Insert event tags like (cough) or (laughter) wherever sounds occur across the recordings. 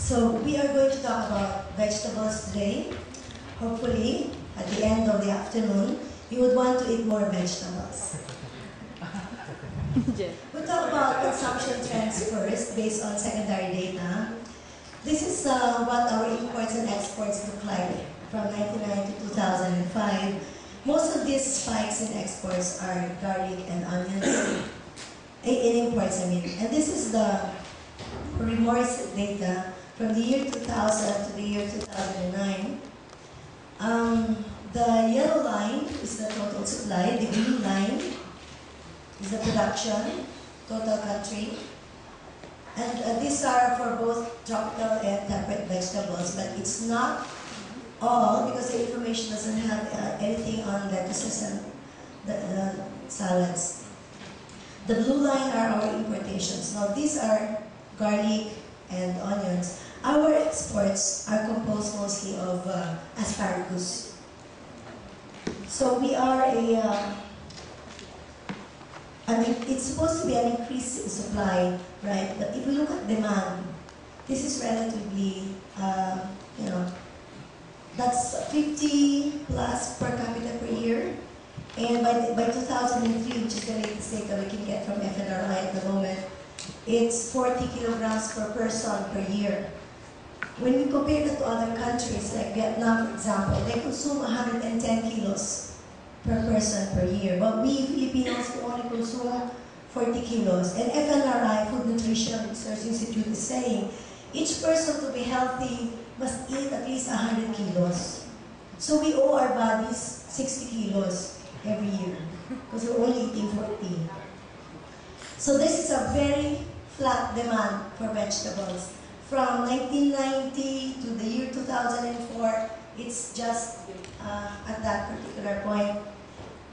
So we are going to talk about vegetables today. Hopefully, at the end of the afternoon, you would want to eat more vegetables. (laughs) We'll talk about consumption trends first, based on secondary data. This is uh, what our imports and exports look like from 1990 to 2005. Most of these spikes in exports are garlic and onions. (coughs) in imports, I mean. And this is the remorse data from the year 2000 to the year 2009. Um, the yellow line is the total supply, the green line is the production, total country. And uh, these are for both tropical and temperate vegetables, but it's not all because the information doesn't have uh, anything on lettuces and the, uh, salads. The blue line are our importations. Now these are garlic and onions. Our exports are composed mostly of uh, asparagus. So we are a, uh, I mean, it's supposed to be an increase in supply, right? But if we look at demand, this is relatively, uh, you know, that's 50 plus per capita per year. And by, by 2003, which is the latest data we can get from FNRI at the moment, it's 40 kilograms per person per year. When we compare that to other countries, like Vietnam, for example, they consume 110 kilos per person per year. But we Filipinos, only consume 40 kilos. And FNRI, Food Nutrition Research Institute, is saying each person to be healthy must eat at least 100 kilos. So we owe our bodies 60 kilos every year because we're only eating 40. So this is a very flat demand for vegetables. From 1990 to the year 2004, it's just uh, at that particular point.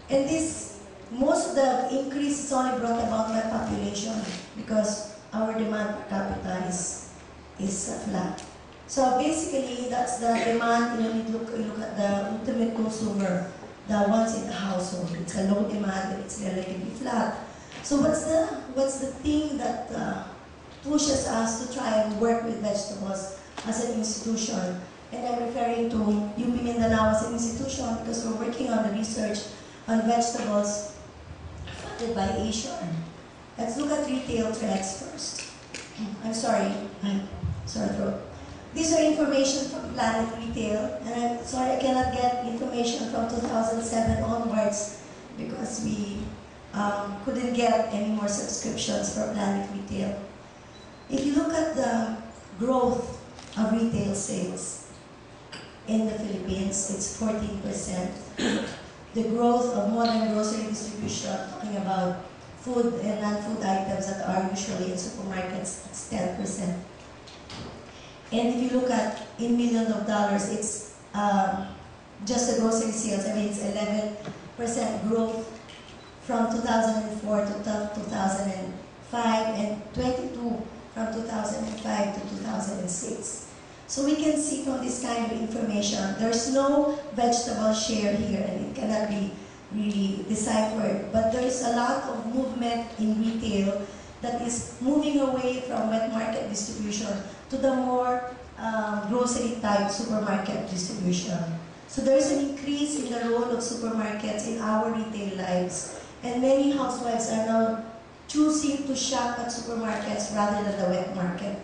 And this, most of the increase is only brought about by population because our demand per capita is, is uh, flat. So basically, that's the demand, you know, you look, you look at the ultimate consumer, the ones in the household. It's a low demand and it's relatively flat. So what's the, what's the thing that uh, pushes us to try and work with vegetables as an institution? And I'm referring to UP Mindanao as an institution because we're working on the research on vegetables funded by ACIAR. Let's look at retail trends first. I'm sorry, I'm sorry throat. These are information from Planet Retail, and I'm sorry I cannot get information from 2007 onwards because we um, couldn't get any more subscriptions for Planet Retail. If you look at the growth of retail sales in the Philippines, it's 14%. the growth of modern grocery distribution, talking about food and non-food items that are usually in supermarkets, it's 10%. And if you look at in millions of dollars, it's um, just the grocery sales. I mean, it's 11% growth from 2004 to 2005 and 22 from 2005 to 2006. So we can see from this kind of information, there's no vegetable share here and it cannot be really deciphered. But there is a lot of movement in retail that is moving away from wet market distribution to the more um, grocery type supermarket distribution. So there is an increase in the role of supermarkets in our retail lives. And many housewives are now choosing to shop at supermarkets rather than the wet market.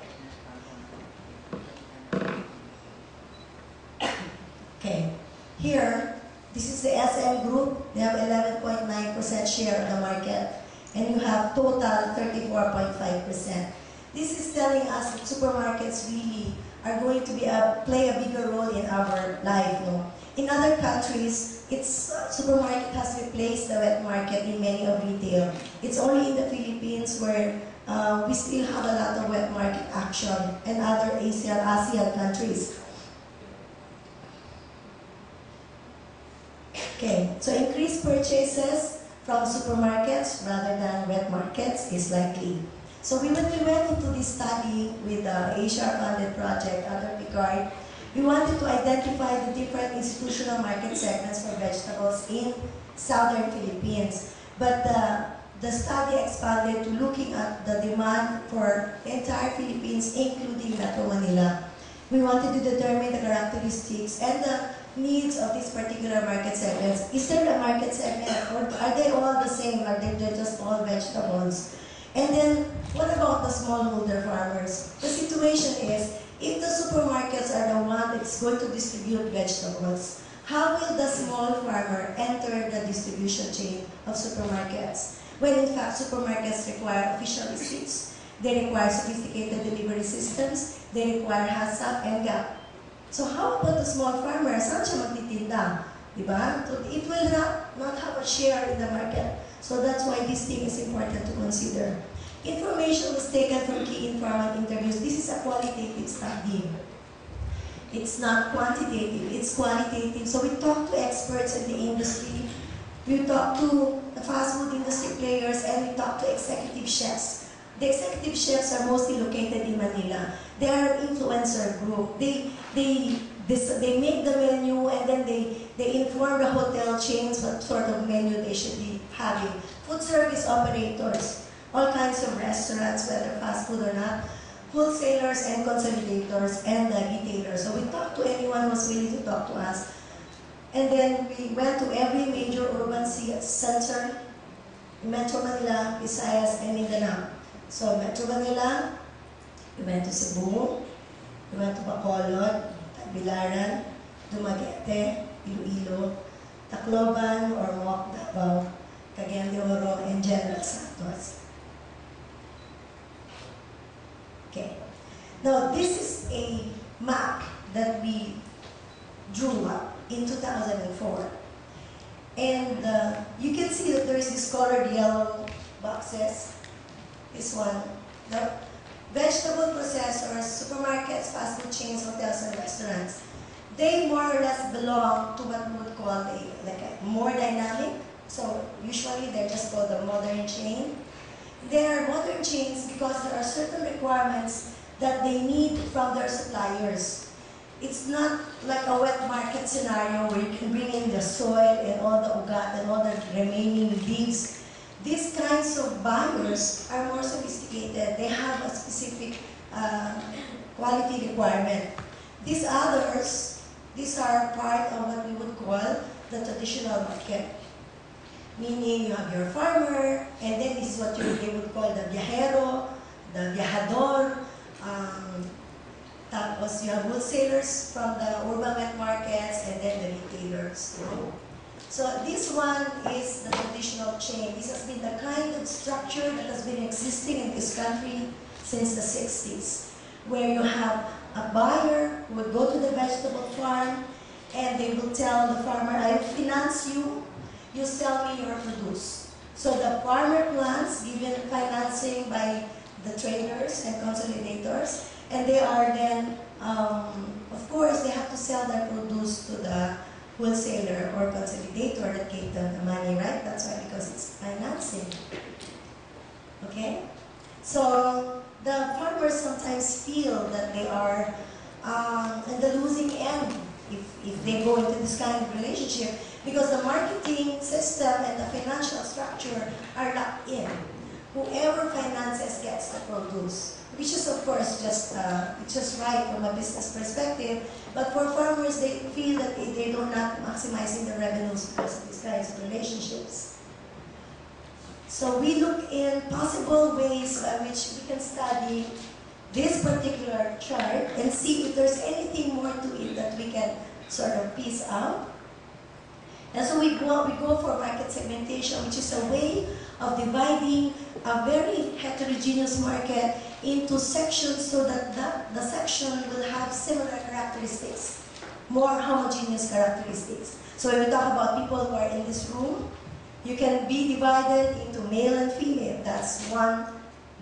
Okay, here, this is the SM group. They have 11.9% share of the market. And you have total 34.5%. This is telling us that supermarkets really are going to be a, play a bigger role in our life. No? In other countries, it's uh, supermarket has replaced the wet market in many of retail. It's only in the Philippines where uh, we still have a lot of wet market action and other Asian, ASEAN countries. Okay, so increased purchases from supermarkets rather than wet markets is likely. So we, when we went into this study with the ACIAR funded project under PCARRD, we wanted to identify the different institutional market segments for vegetables in southern Philippines. But the, the study expanded to looking at the demand for the entire Philippines, including Metro Manila. We wanted to determine the characteristics and the needs of these particular market segments. Is there a market segment, or are they all the same? Are they just all vegetables? And then, what about the smallholder farmers? The situation is, if the supermarkets are the one that's going to distribute vegetables, how will the small farmer enter the distribution chain of supermarkets? When in fact, supermarkets require official receipts, they require sophisticated delivery systems, they require HACCP and GAP. So how about the small farmer? It will not, not have a share in the market. So that's why this thing is important to consider. Information was taken from key informant interviews. This is a qualitative study. It's not quantitative, it's qualitative. So we talk to experts in the industry, we talk to the fast food industry players, and we talk to executive chefs. The executive chefs are mostly located in Manila. They are an influencer group. They, they, this, they make the menu and then they, they inform the hotel chains what sort of menu they should be having. Food service operators, all kinds of restaurants, whether fast food or not, wholesalers and consolidators and the retailers. So we talked to anyone who was willing to talk to us. And then we went to every major urban center, Metro Manila, Visayas, and Mindanao. So Metro Manila, we went to Cebu, we went to Bacolod, Tagbilaran, Dumaguete, Iloilo, Tacloban or Davao, Cagayan de Oro, and General Santos. Okay. Now, this is a map that we drew up in 2004. And uh, you can see that there is this colored yellow boxes. This one. The vegetable processors, supermarkets, fast food chains, hotels, and restaurants. They more or less belong to what we would call a, like a more dynamic. So usually they're just called the modern chain. They are modern chains because there are certain requirements that they need from their suppliers. It's not like a wet market scenario where you can bring in the soil and all the ugat and all the remaining leaves. These kinds of buyers are more sophisticated. They have a specific uh, quality requirement. These others, these are part of what we would call the traditional market. Meaning you have your farmer, and then this is what you, they would call the viajero, the viajador, um, tapos you have wholesalers from the urban wet markets, and then the retailers. So this one is the traditional chain. This has been the kind of structure that has been existing in this country since the 60s, where you have a buyer who would go to the vegetable farm and they will tell the farmer, I will finance you, you sell me your produce. So the farmer plants, given financing by the traders and consolidators, and they are then, um, of course, they have to sell their produce to the wholesaler or consolidator that gave them the money, right? That's why, because it's financing. Okay? So, the farmers sometimes feel that they are um, in the losing end if, if they go into this kind of relationship because the marketing system and the financial structure are locked in. Whoever finances gets the produce, which is of course just uh, just right from a business perspective. But for farmers, they feel that they, they do not maximizing the revenues because of these kinds of relationships. So we look in possible ways by which we can study this particular chart and see if there's anything more to it that we can sort of piece out. And so we go, we go for market segmentation, which is a way of dividing a very heterogeneous market into sections so that the, the section will have similar characteristics, more homogeneous characteristics. So when we talk about people who are in this room, you can be divided into male and female. That's one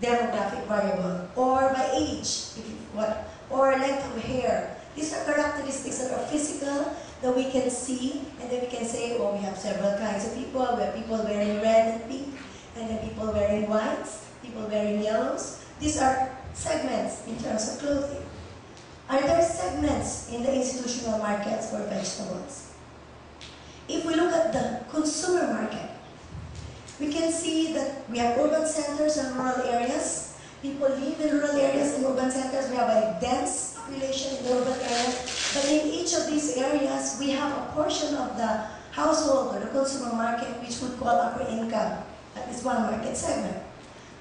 demographic variable. Or by age, if you, what, or length of hair. These are characteristics that are physical that we can see, and then we can say, oh, we have several kinds of people. We have people wearing red and pink, and then people wearing whites, people wearing yellows. These are segments in terms of clothing. Are there segments in the institutional markets for vegetables? If we look at the consumer market, we can see that we have urban centers and rural areas. People live in rural areas and urban centers. We have a dense population in urban areas. But in each of these areas, we have a portion of the household or the consumer market which would call upper income. That is one market segment.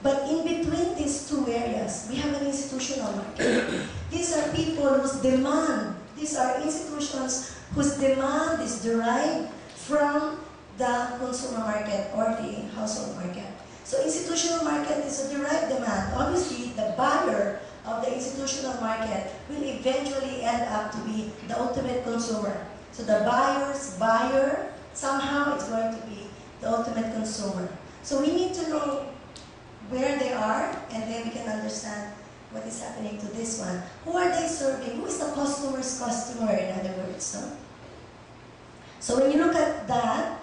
But in between these two areas, we have an institutional market. (coughs) these are people whose demand, these are institutions whose demand is derived from the consumer market or the household market. So institutional market is a derived demand. Obviously, the buyer of the institutional market will eventually end up to be the ultimate consumer. So the buyer's buyer, somehow it's going to be the ultimate consumer. So we need to know where they are, and then we can understand what is happening to this one. Who are they serving? Who is the customer's customer, in other words? No? So when you look at that,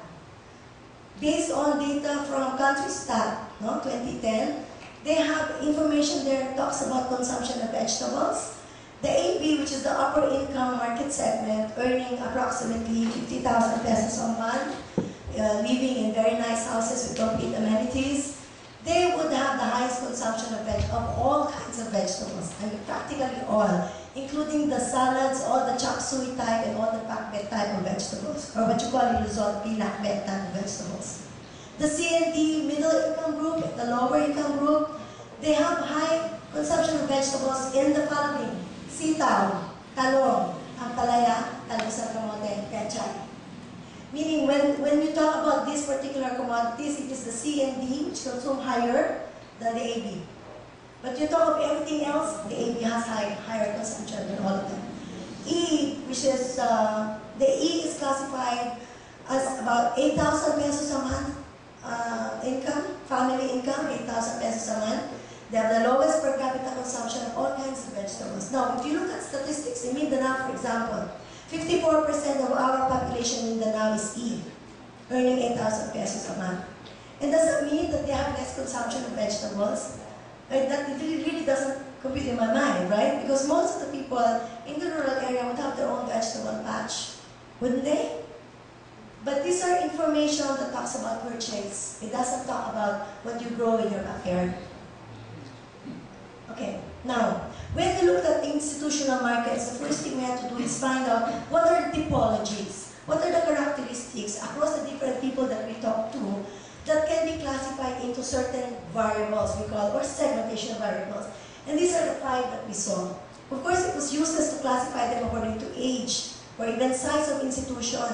based on data from CountryStat, no, 2010, they have information there talks about consumption of vegetables. The AB, which is the upper income market segment, earning approximately 50,000 pesos a month, uh, living in very nice houses with complete amenities, they would have the highest consumption of, of all kinds of vegetables. I mean, practically all, including the salads, all the chop suey type, and all the pakbet type of vegetables, or what you call in Luzon, pinakbet type of vegetables. The CND middle income group, the lower income group, they have high consumption of vegetables in the following. Sitaw, talong, ampalaya, talbos kamote, pechay. Meaning when, when you talk about these particular commodities, it is the C and D which consume higher than the AB. But you talk of everything else, the AB has high, higher consumption than all of them. E, which is, uh, the E is classified as about 8,000 pesos a month uh, income, family income, 8,000 pesos a month. They have the lowest per capita consumption of all kinds of vegetables. Now, if you look at statistics in Mindanao, for example, 54% of our population in Mindanao is E, earning 8,000 pesos a month. And does that mean that they have less consumption of vegetables? Right? That really, really doesn't compute in my mind, right? Because most of the people in the rural area would have their own vegetable patch, wouldn't they? But these are information that talks about purchase. It doesn't talk about what you grow in your backyard. Okay, now, when we look at institutional markets, the first thing we have to do is find out what are the typologies, what are the characteristics across the different people that we talk to that can be classified into certain variables we call, or segmentation variables. And these are the five that we saw. Of course, it was useless to classify them according to age or even size of institution.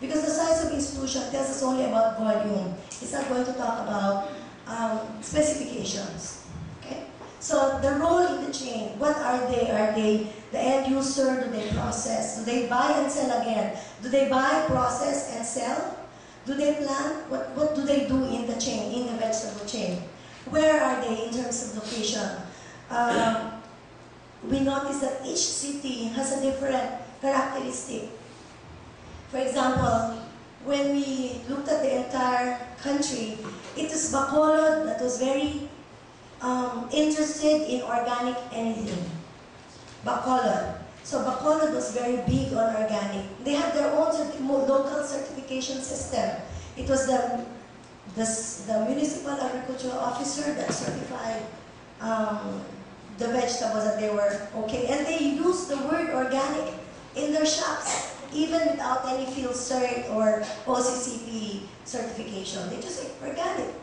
Because the size of institution tells us only about volume. It's not going to talk about um, specifications. Okay? So the role in the chain, what are they? Are they the end user? Do they process? Do they buy and sell again? Do they buy, process, and sell? Do they plant? What, what do they do in the chain, in the vegetable chain? Where are they in terms of location? Um, we notice that each city has a different characteristic. For example, when we looked at the entire country, it was Bacolod that was very um, interested in organic anything. Bacolod. So Bacolod was very big on organic. They had their own certi local certification system. It was the, the, the municipal agricultural officer that certified um, the vegetables that they were okay. And they used the word organic in their shops, even without any PhilCert or OCCP certification. They just say organic.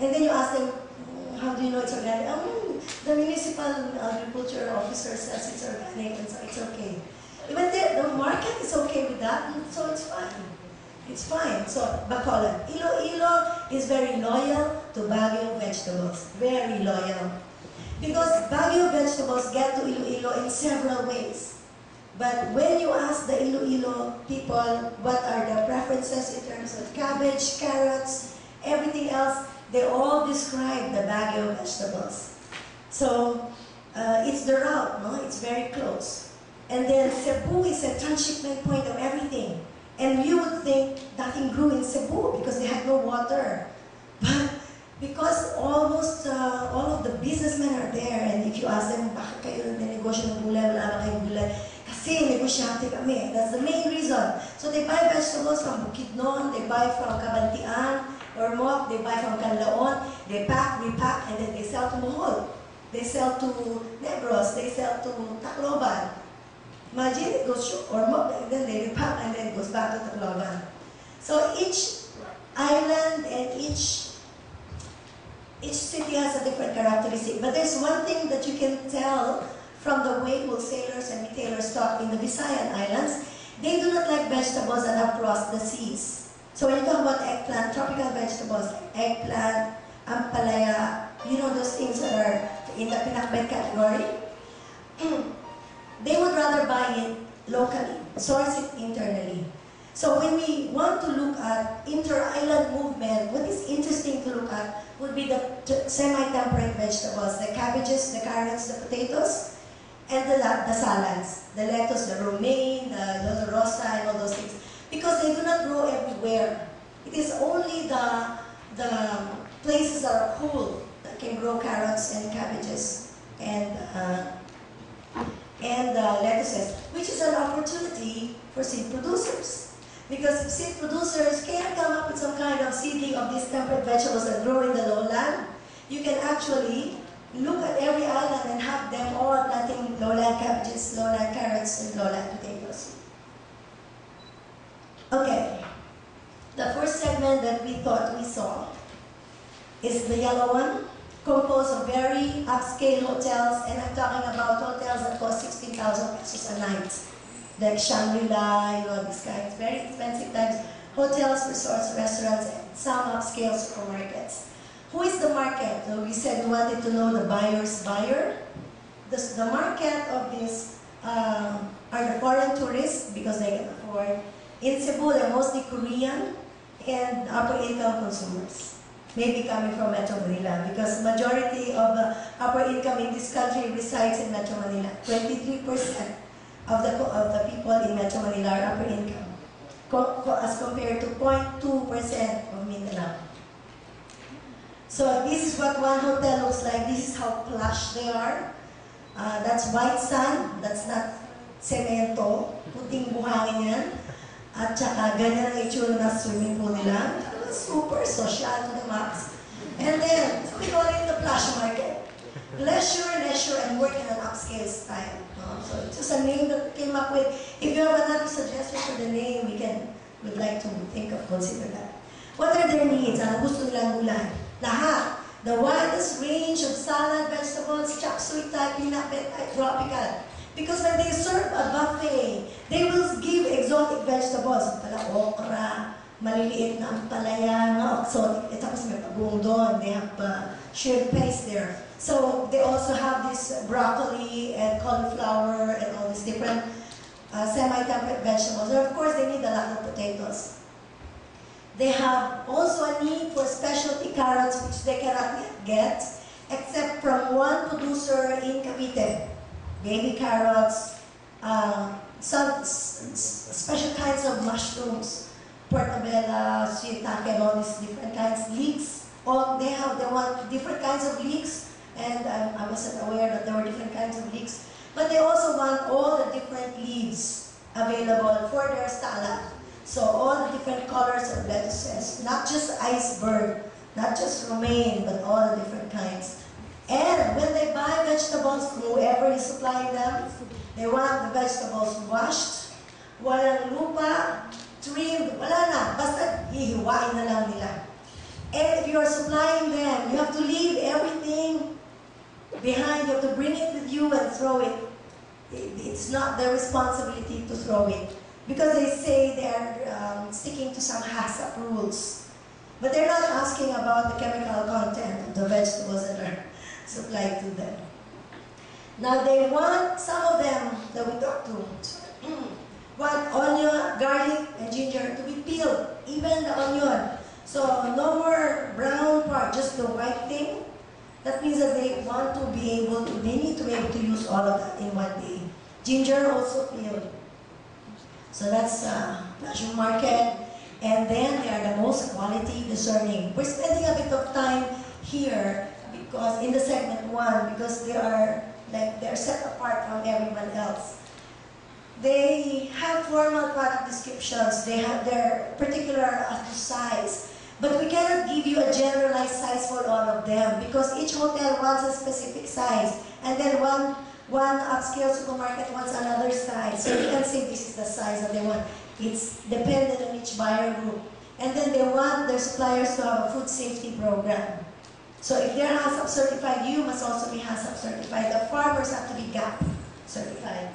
And then you ask them, mm, how do you know it's organic? I mean, the municipal agriculture officer says it's organic, and so it's okay. Even the, the market is okay with that, so it's fine. It's fine. So, Bacolod. Iloilo is very loyal to Baguio vegetables. Very loyal. Because Baguio vegetables get to Iloilo in several ways. But when you ask the Iloilo people what are their preferences in terms of cabbage, carrots, everything else, they all describe the Baguio vegetables. So uh, it's the route, no? It's very close. And then Cebu is a transshipment point of everything. And you would think nothing grew in Cebu because they had no water. (laughs) But because almost uh, all of the businessmen are there, and if you ask them, bakit kayo negosyo ng gulay, wala kayong gulay? Kasi negosyante kami. That's the main reason. So they buy vegetables from Bukidnon, they buy from Kabantian, Ormoc, they buy from Canlaon, they pack, repack, and then they sell to Bohol. They sell to Negros, they sell to Tacloban. Imagine it goes to Ormoc, and then they repack, and then it goes back to Tacloban. So each island and each each city has a different characteristic. But there's one thing that you can tell from the way wholesalers and retailers talk in the Visayan Islands. They do not like vegetables that have crossed the seas. So when you talk about eggplant, tropical vegetables, eggplant, ampalaya, you know those things that are in the pinakbet category, (clears throat) they would rather buy it locally, source it internally. So when we want to look at inter-island movement, what is interesting to look at would be the semi-temperate vegetables, the cabbages, the carrots, the potatoes, and the, the salads, the lettuce, the romaine, the, the rosa, and all those things. Because they do not grow everywhere. It is only the, the places that are cool that can grow carrots and cabbages and, uh, and uh, lettuces, which is an opportunity for seed producers. Because seed producers can come up with some kind of seedling of these temperate vegetables that grow in the lowland, you can actually look at every island and have them all planting lowland cabbages, lowland carrots, and lowland potatoes. Okay, the first segment that we thought we saw is the yellow one, composed of very upscale hotels, and I'm talking about hotels that cost 16,000 pesos a night like Shangri-La, you know, these kinds, very expensive types, hotels, resorts, restaurants, and some upscale supermarkets. Who is the market? So we said we wanted to know the buyer's buyer. The, the market of this um, are the foreign tourists because they can afford. In Cebu, they're mostly Korean and upper income consumers. Maybe coming from Metro Manila because majority of the upper income in this country resides in Metro Manila. 23% of the, of the people in Metro Manila are upper income, as compared to 0.2% of Mindanao. So this is what one hotel looks like. This is how plush they are. Uh, that's white sand. That's not semento. Puting buhangin yan. At saka ganyan ang itsura ng swimming pool nila. Super social to the max. And then, we call it the plush market. Leisure, leisure, and work in an upscale style. So it's just a name that we came up with. If you have another suggestion for the name, we can, would like to think of, consider that. What are their needs? Ano gusto nilang gulay? Lahat. The widest range of salad, vegetables, chop suey type, pinakbet type, tropical. Because when they serve a buffet, they will give exotic vegetables. Pala okra, maliliit na ampalaya, mga exotic. Eh, tapos may bagoong doon. They have uh, shrimp paste there. So they also have this broccoli and cauliflower and all these different uh, semi-temperate vegetables. And of course, they need a lot of potatoes. They have also a need for specialty carrots, which they cannot get, except from one producer in Cavite. Baby carrots, uh, some special kinds of mushrooms, portobello, shiitake, all these different kinds, leeks. All they have, they want different kinds of leeks and um, I wasn't aware that there were different kinds of leeks. But they also want all the different leaves available for their salad. So all the different colors of lettuces, not just iceberg, not just romaine, but all the different kinds. And when they buy vegetables from whoever is supplying them, they want the vegetables washed, walang lupa, trimmed, wala na, basta hihiwain na lang nila. And if you are supplying them, you have to leave everything behind, you have to bring it with you and throw it. It's not their responsibility to throw it. Because they say they're um, sticking to some HACCP rules. But they're not asking about the chemical content of the vegetables that are (laughs) supplied to them. Now they want, some of them that we talked to, (clears throat) want onion, garlic, and ginger to be peeled, even the onion. So no more brown part, just the white thing. That means that they want to be able to, they need to be able to use all of that in one day. Ginger also peeled. So that's uh, national market. And then they are the most quality discerning. We're spending a bit of time here because in the segment one because they are like they're set apart from everyone else. They have formal product descriptions. They have their particular size But we cannot give you a generalized size for all of them because each hotel wants a specific size. And then one, one upscale supermarket wants another size. So you can say this is the size that they want. It's dependent on each buyer group. And then they want their suppliers to have a food safety program. So if they're HACCP certified, you must also be HACCP certified. The farmers have to be GAP certified.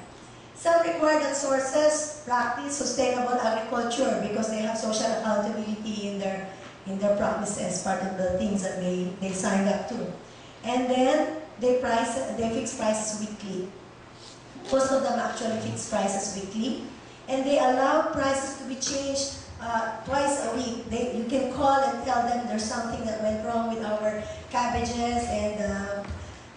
Some required sources practice sustainable agriculture because they have social accountability in their in their practices, part of the things that they, they signed up to. And then they price they fix prices weekly. Most of them actually fix prices weekly. And they allow prices to be changed uh, twice a week. They, you can call and tell them there's something that went wrong with our cabbages and uh,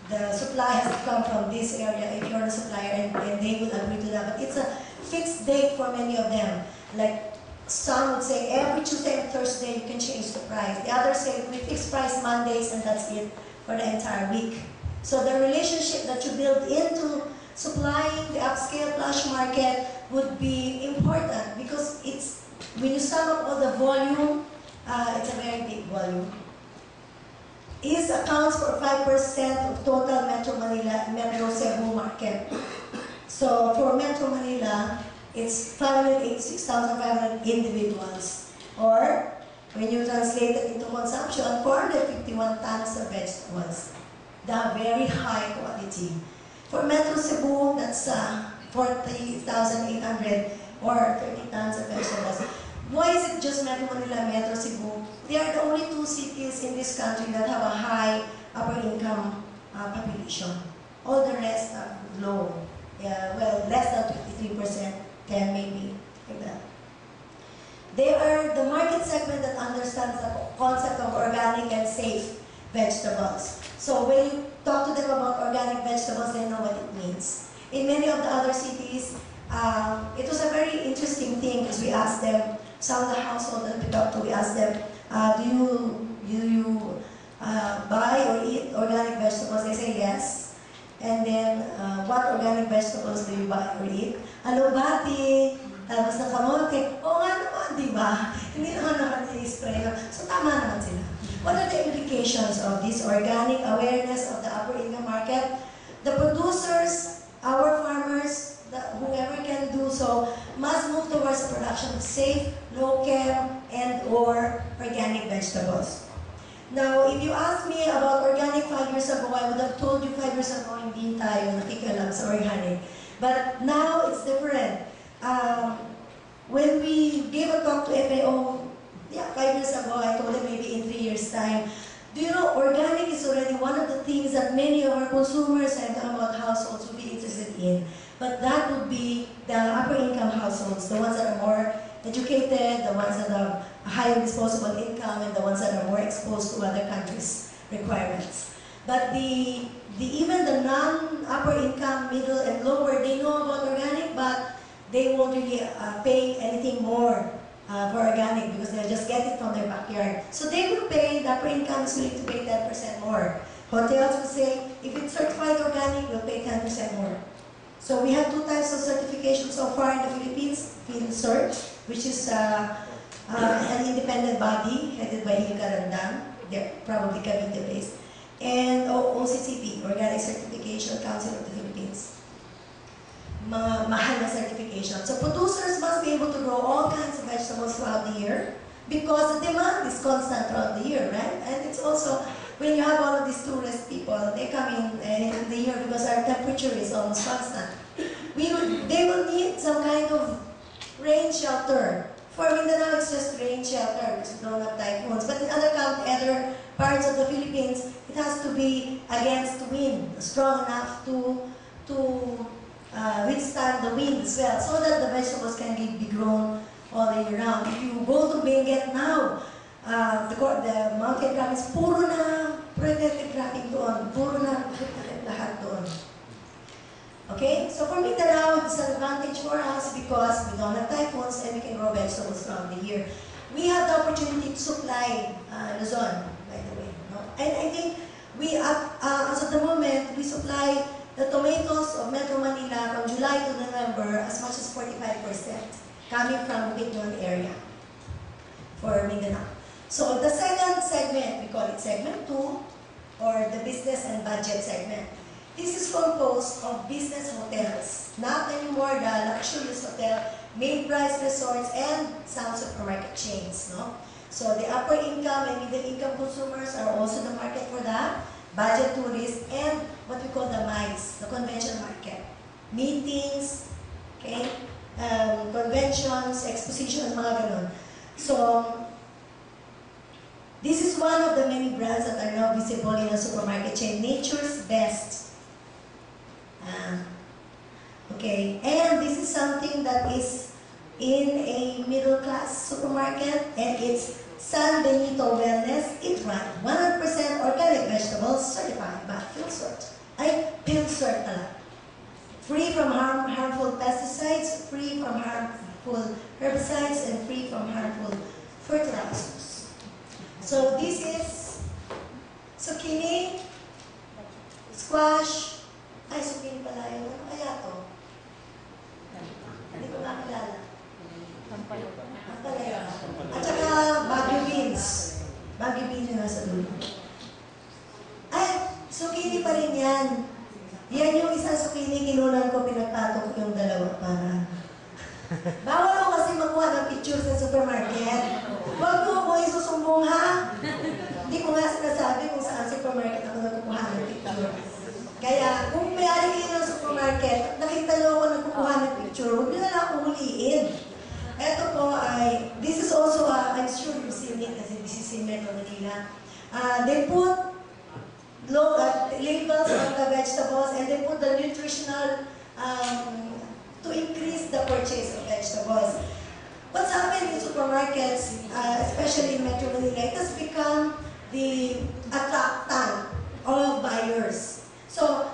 the supply has come from this area if you're a supplier and, and they will agree to that. But it's a fixed date for many of them. Like some would say every Tuesday and Thursday you can change the price. The others say we fix price Mondays and that's it for the entire week. So the relationship that you build into supplying the upscale plush market would be important because it's when you sum up all the volume, uh, it's a very big volume. Is accounts for 5% of total Metro Manila, Metro Cebu market. So for Metro Manila, it's 586,500 individuals. Or, when you translate it into consumption, 451 tons of vegetables. The very high quality. For Metro Cebu, that's uh, 40,800 or 30 tons of vegetables. Why is it just Metro Manila, Metro Cebu? They are the only two cities in this country that have a high upper income uh, population. All the rest are low. Yeah, well, less than 53%, 10 maybe, like that. They are the market segment that understands the concept of organic and safe vegetables. So when you talk to them about organic vegetables, they know what it means. In many of the other cities, um, it was a very interesting thing because we asked them, some of the households that we talked to, we asked them, uh, do you, do you uh, buy or eat organic vegetables? They say yes. And then, uh, what organic vegetables do you buy or eat? Alubati, tapos na kamote. Oo nga naman, di ba? Hindi naman naman i-spray. So, tama naman sila. What are the implications of this organic awareness of the upper income market? The producers, our farmers, the, whoever can do so, must move towards the production of safe, low-chem, and or organic vegetables. Now, if you ask me about organic five years ago, I would have told you five years ago, hindi tayo nakikialam sa organic. But now, it's different. Um, when we gave a talk to FAO, yeah, five years ago, I told them maybe in three years' time, do you know, organic is already one of the things that many of our consumers and about households would be interested in. But that would be the upper income households, the ones that are more educated, the ones that have higher disposable income, and the ones that are more exposed to other countries' requirements. But the, the even the non-upper income, middle, and lower, they know about organic, but they won't really uh, pay anything more uh, for organic because they'll just get it from their backyard. So they will pay, the upper income is willing to pay 10% more. Hotels will say, if it's certified organic, we'll pay 10% more. So we have two types of certification so far in the Philippines, PhilCert, which is uh, uh, an independent body headed by Hilka Randang, they're probably Cavite based, and OCCP, Organic Certification Council of the. Mga mahal na certification. So producers must be able to grow all kinds of vegetables throughout the year because the demand is constant throughout the year, right? And it's also, when you have all of these tourist people, they come in uh, in the year because our temperature is almost constant. We will, they will need some kind of rain shelter. For Mindanao, it's just rain shelter because we don't have typhoons. But in other, count- other parts of the Philippines, it has to be against wind, strong enough to, to uh, withstand the wind as well, so that the vegetables can be, grown all the year round. If you go to Benguet now, uh, the, the mountain province, puro na protected cropping doon. Puro na protected lahat doon. Okay? So for Mindanao, it's an advantage for us because we don't have typhoons and we can grow vegetables throughout the year. We have the opportunity to supply uh, Luzon, by the way. No? And I think we, uh, uh, as of the moment, we supply the tomatoes of Metro Manila from July to November as much as 45% coming from Bukidnon area for Mindanao. So the second segment, we call it segment two, or the business and budget segment. This is composed of business hotels, not anymore the luxurious hotel, main price resorts, and some supermarket chains. No? So the upper income and middle income consumers are also the market for that, budget tourists, and what we call the MICE, the convention market. Meetings, okay, um, conventions, expositions, mga ganun. So, this is one of the many brands that are now visible in the supermarket chain, Nature's Best. Ah, okay, and this is something that is in a middle class supermarket and it's San Benito Wellness Right. 100% organic vegetables certified by PhilCert. Ay, PhilCert pala. Free from harm, harmful pesticides, free from harmful herbicides, and free from harmful fertilizers. So this is zucchini, squash, ay zucchini pala yun. Ano kaya to? Hindi ko makilala. Ampalaya. At saka Baguio beans. Baguio beans yung nasa dulo. Ay, zucchini pa rin yan. Yan yung isang zucchini, kinunan ko, pinagpatok ko yung dalawa para... (laughs) Bawal ko kasi magkuha ng picture sa supermarket. Huwag mo ako isusumbong ha. Hindi ko nga sinasabi kung saan supermarket ako nagkukuha ng picture. Kaya kung may-ari kayo ng supermarket, nakita nyo ako nagkukuha ng picture, huwag nyo na lang huliin. Uh, they put at labels on the vegetables and they put the nutritional um, to increase the purchase of vegetables. What's happening in supermarkets, uh, especially in Metro Manila, it has become the attractant of buyers. So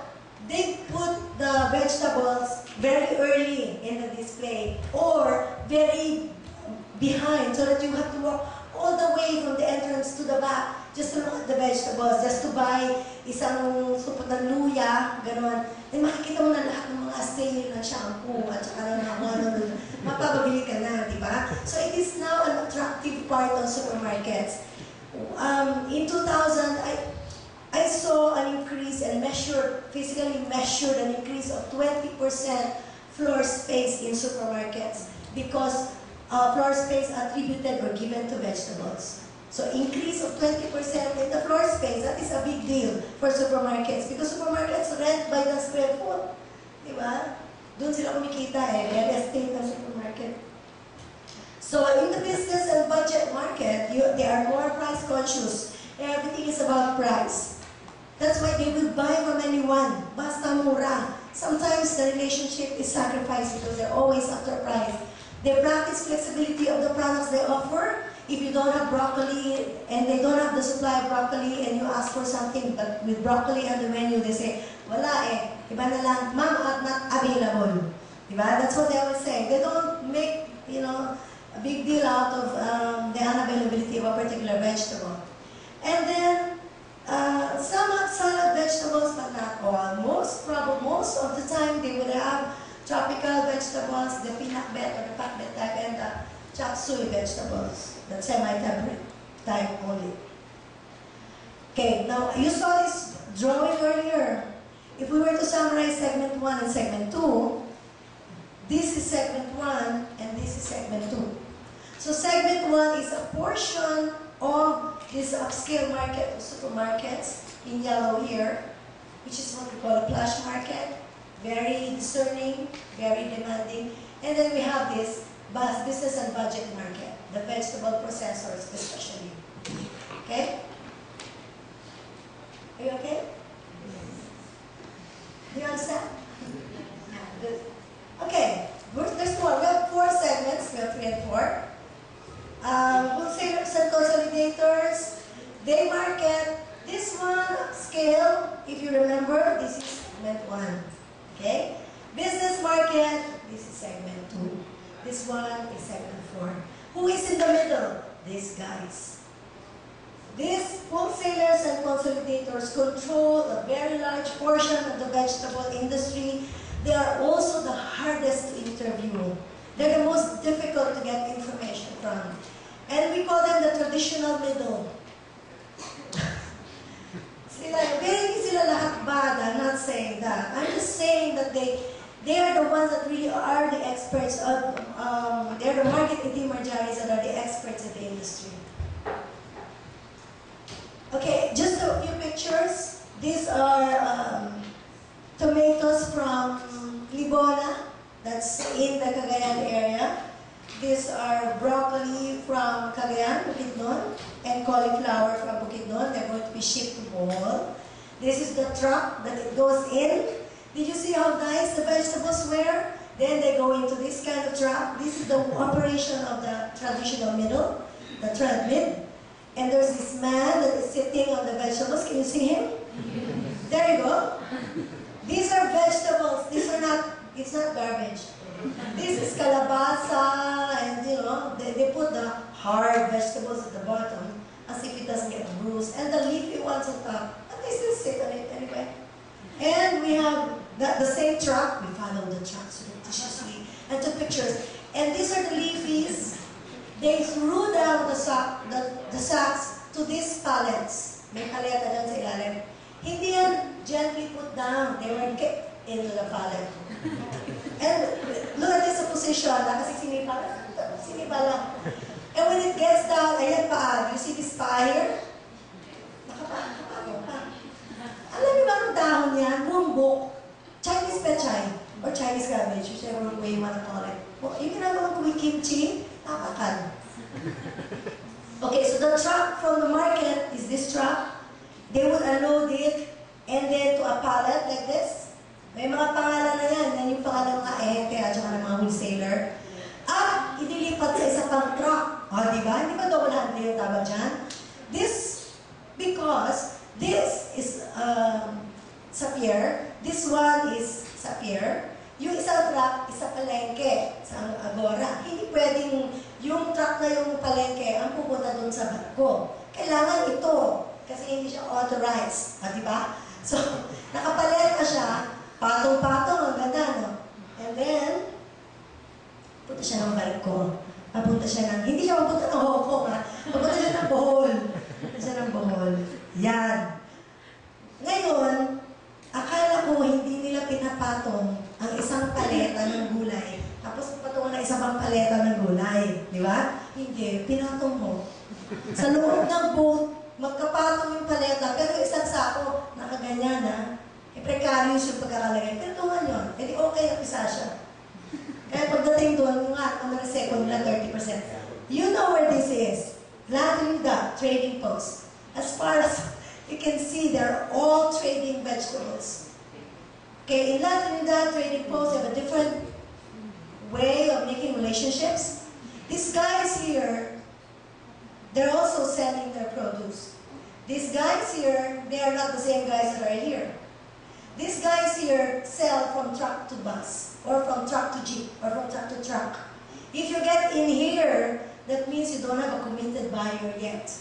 they put the vegetables very early in the display or very behind so that you have to walk all the way from the entrance to the back just to look at the vegetables, just to buy isang supot ng luya, gano'n. Then makikita mo na lahat ng mga sale ng shampoo at saka ng mga ano. Mapapabili ka na, di ba? So it is now an attractive part of supermarkets. Um, in 2000, I, I saw an increase and measured, physically measured an increase of 20% floor space in supermarkets because uh, floor space attributed or given to vegetables. So increase of 20% in the floor space, that is a big deal for supermarkets because supermarkets rent by the square foot. Di? Doon sila kumikita eh, real estate ng supermarket. So in the business and budget market, you, they are more price conscious. Everything is about price. That's why they will buy from anyone. Basta mura. Sometimes the relationship is sacrificed because they're always after price. They practice flexibility of the products they offer. If you don't have broccoli and they don't have the supply of broccoli and you ask for something but with broccoli on the menu, they say, wala eh, iba na lang, ma'am, uh, not available. Diba? That's what they always say. They don't make, you know, a big deal out of um, the unavailability of a particular vegetable. And then, uh, some salad vegetables, but not all. Most, probably, most of the time, they would have tropical vegetables, the pinakbet or the pakbet type, and the chop suey vegetables, the semi-temperate type only. Okay, now you saw this drawing earlier. If we were to summarize segment 1 and segment 2, this is segment 1 and this is segment 2. So segment 1 is a portion of this upscale market of supermarkets in yellow here, which is what we call a plush market. Very discerning, very demanding. And then we have this bus, business and budget market, the vegetable processors especially. Okay? Are you okay? Do you understand? Yeah, good. Okay, there's more. We have four segments. We have three and four. Uh, wholesalers and consolidators, they market this one scale. If you remember, this is segment one. Okay? Business market, this is segment two. This one is segment four. Who is in the middle? These guys. These wholesalers and consolidators control a very large portion of the vegetable industry. They are also the hardest to interview. They're the most difficult to get information from. And we call them the traditional middle. Sila, hindi sila lahat bad. I'm not saying that. I'm just saying that they they are the ones that really are the experts of, um, they're the market intermediaries that are the experts of the industry. Okay, just a few pictures. These are um, tomatoes from Libona, that's in the Cagayan area. These are broccoli from Cagayan, and cauliflower from Bukidnon. They're going to be shipped to Bohol. This is the truck that it goes in. Did you see how nice the vegetables were? Then they go into this kind of truck. This is the operation of the traditional middle, the trad middle. And there's this man that is sitting on the vegetables. Can you see him? There you go. These are vegetables. These are not, it's not garbage. This is kalabasa, and you know, they, they put the hard vegetables at the bottom as if it doesn't get bruised, and the leafy ones on top. But they still sit on it anyway. And we have the, the same truck. We follow the truck surreptitiously and took pictures. And these are the leafies. They threw down the, the, the sacks to these pallets. May paleta dyan sa ilalim. Hindi yan gently put down. They were kicked into the pallet. And look at this position. Na, kasi sinipa lang. Sinipa lang. And when it gets down, ayan pa. You see this pa here? Alam niyo ba ang dahon niyan? Mumbok. Chinese pechay. Or Chinese cabbage, whichever way you want to call it. Well, yung ginagawa ko with kimchi, nakakal. Okay, so the truck from the market is this truck. They would unload it and then to a pallet like this. May mga pangalan na yan. Yan yung pangalan ng mga ehente at saka ng mga wholesaler. At idilipat sa isa pang truck. O, di ba? Hindi ba double handle yung tama dyan? This, because this is um, sa pier, this one is sa pier, yung isang truck, isa palengke sa Agora. Hindi pwedeng yung truck na yung palengke ang pupunta doon sa barko. Kailangan ito kasi hindi siya authorized. Ah, di ba? So, (laughs) nakapalengke siya, patong-patong, ang ganda, no? And then, punta barko. Papunta siya ng, hindi siya papunta ng Hong Kong, ha? Papunta siya ng Bohol. Papunta siya ng Bohol. Yan. Ngayon, akala ko hindi nila pinapatong ang isang paleta ng gulay. Tapos patungan na isang pang paleta ng gulay. Di ba? Hindi. Pinatong mo. Sa loob ng boat, magkapatong yung paleta, pero isang sako, nakaganyan na. E precarious yung pagkakalagay. Pero tungan yun. E di okay na pisa siya. Kaya pagdating doon, yung nga, ang second nila 30%. You know where this is. La Trinidad Trading Post. As far as you can see, they're all trading vegetables. Okay, in La Trinidad Trading Post, they have a different way of making relationships. These guys here, they're also selling their produce. These guys here, they are not the same guys that are here. These guys here sell from truck to bus, or from truck to jeep, or from truck to truck. If you get in here, that means you don't have a committed buyer yet.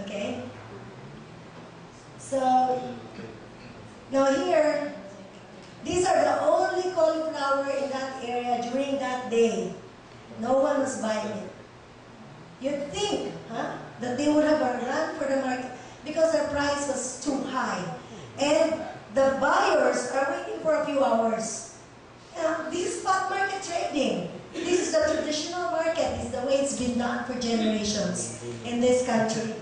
Okay? So, now here, these are the only cauliflower in that area during that day. No one was buying it. You'd think, huh, that they would have run for the market because their price was too high. And the buyers are waiting for a few hours. Know, this is spot market trading. This is the traditional market. Is the way it's been done for generations in this country.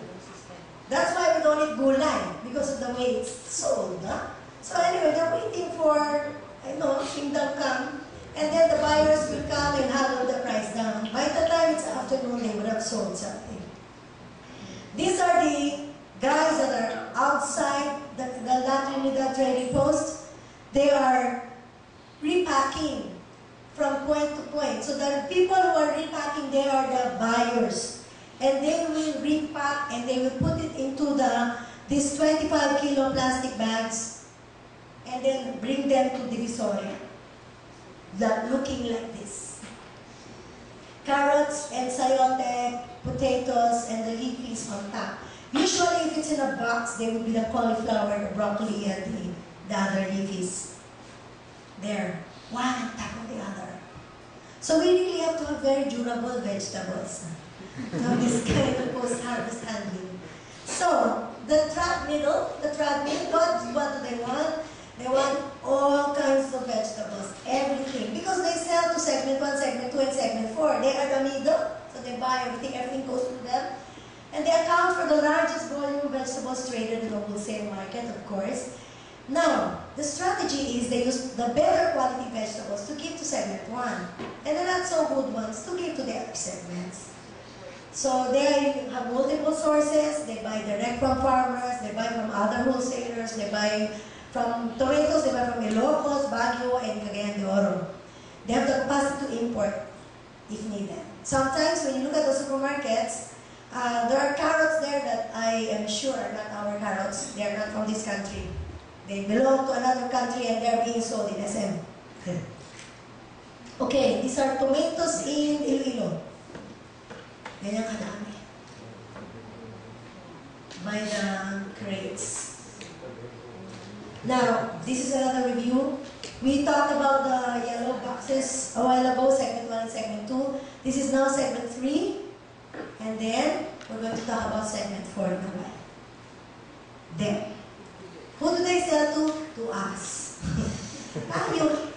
That's why we don't eat gulay, because of the way it's sold. Huh? So anyway, they're waiting for, I know, kingdom come. And then the buyers will come and haggle the price down. By the time it's afternoon, they would have sold something. These are the guys that are outside the, the La Trinidad Trading Post. They are repacking from point to point. So the people who are repacking, they are the buyers. And they will repack and they will put it into the these 25 kilo plastic bags and then bring them to Divisoria. That looking like this. Carrots and sayote, potatoes, and the leafies on top. Usually if it's in a box, they would be the cauliflower, the broccoli, and the, the other leafies. There, one on top of the other. So we really have to have very durable vegetables. of this kind of post-harvest handling. So, the trad middle, the trad middle, what, what do they want? They want all kinds of vegetables, everything. Because they sell to segment 1, segment 2, and segment 4. They are the middle, so they buy everything, everything goes to them. And they account for the largest volume of vegetables traded in the wholesale market, of course. Now, the strategy is they use the better quality vegetables to give to segment 1, and the not so good ones to give to the other segments. So they have multiple sources, they buy direct from farmers, they buy from other wholesalers, they buy from tomatoes, they buy from Ilocos, Baguio, and Cagayan de Oro. They have the capacity to import if needed. Sometimes when you look at the supermarkets, uh, there are carrots there that I am sure are not our carrots. They are not from this country. They belong to another country and they are being sold in SM. (laughs) Okay, these are tomatoes in Iloilo. Ganyan kadami. By the crates. Now, this is another review. We talked about the yellow boxes a while ago, segment 1 and segment 2. This is now segment 3. And then, we're going to talk about segment 4 in a while. There. Who do they sell to? To us. (laughs) Tayo.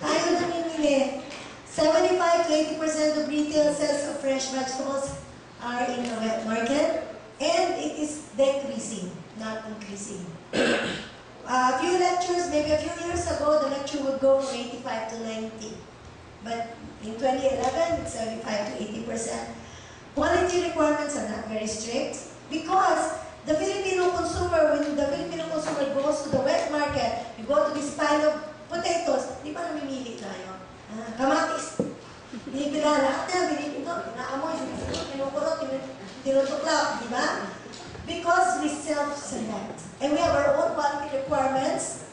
Tayo namimili. 75 to 80% of retail sales of fresh vegetables are in the wet market. And it is decreasing, not increasing. A few lectures, maybe a few years ago, the lecture would go from 85 to 90. But in 2011, it's 75 to 80 percent. Quality requirements are not very strict because the Filipino consumer, when the Filipino consumer goes to the wet market, you go to this pile of potatoes, di ba namimili tayo? Ah, kamatis. Binibila lahat na, binibito, pinaamoy, sinusunod, kinukurot, tinutuklaw, di ba? Because we self-select. And we have our own quality requirements.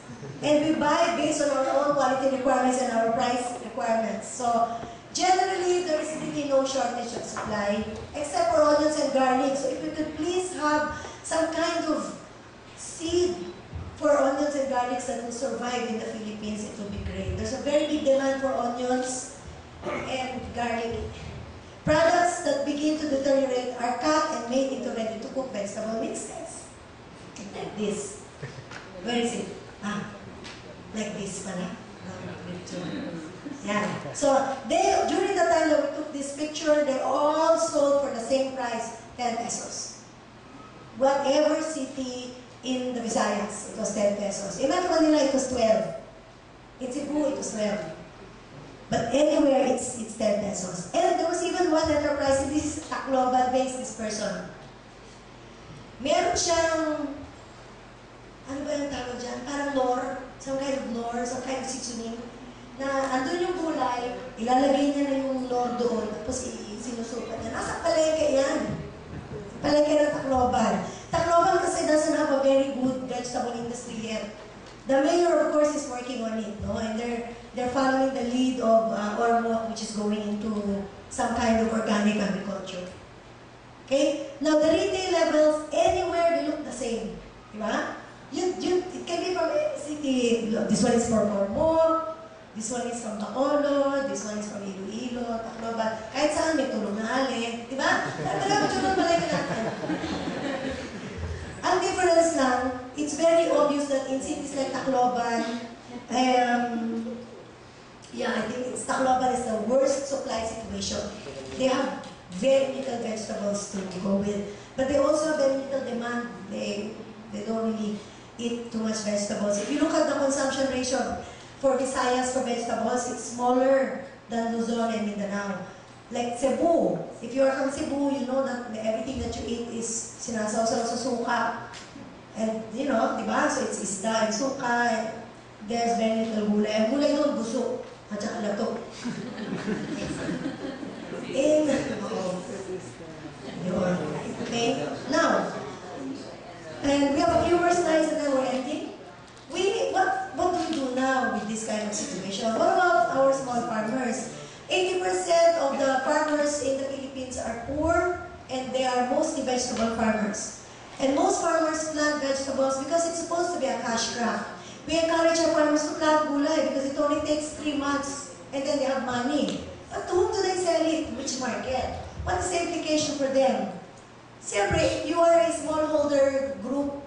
And we buy based on our own quality requirements and our price requirements. So, generally, there is really no shortage of supply, except for onions and garlic. So, if we could please have some kind of seed for onions and garlics that will survive in the Philippines, it would be great. There's a very big demand for onions and garlic. Products that begin to deteriorate are cut and made into ready-to-cook vegetable mixes. Like this. Where is it? Ah, like this pala. Yeah. So they during the time that we took this picture, they all sold for the same price, 10 pesos. Whatever city in the Visayas, it was 10 pesos. In Metro Manila, it was 12. In Cebu, it was 12. But anywhere, it's, it's 10 pesos. And there was even one enterprise, this is Tacloban based, this person. Meron siyang, ano ba yung tawag dyan? Parang lore, some kind of lore, some kind of seasoning, na andun yung gulay, ilalagay niya na yung lore doon, tapos sinusukat niya. Nasa palengke yan. Palengke ng Tacloban. Tacloban kasi doesn't have a very good vegetable industry yet. The mayor, of course, is working on it, no? And they're they're following the lead of uh, Ormoc, which is going into some kind of organic agriculture. Okay? Now, the retail levels, anywhere, they look the same. Diba? You, you, it can be from any city. This one is from Ormoc, this one is from Bacolod, this one is from Iloilo, Tacloban. Kahit saan may tulong na alin. Diba? Talaga, tulong malay natin. (laughs) Ang difference lang, it's very obvious that in cities like Tacloban, um, yeah, I think it's, Tacloban is the worst supply situation. They have very little vegetables to go with, but they also have very little demand. They, they don't really eat too much vegetables. If you look at the consumption ratio for Visayas for vegetables, it's smaller than Luzon and Mindanao. Like Cebu, if you are from Cebu, you know that everything that you eat is sinasawsaw sa suka. And, you know, di ba? So it's isda and suka. And there's very little gulay. Ang gulay doon, buso. At saka lato. In, oh. Okay? Now, and we have a few more slides and then we're ending. We, what, what do we do now with this kind of situation? What about our small farmers? 80% of the farmers in the Philippines are poor and they are mostly vegetable farmers. And most farmers plant vegetables because it's supposed to be a cash crop. We encourage our farmers to plant gulay because it only takes three months and then they have money. But to whom do they sell it? Which market? what is the implication for them? Siyempre, you are a smallholder group,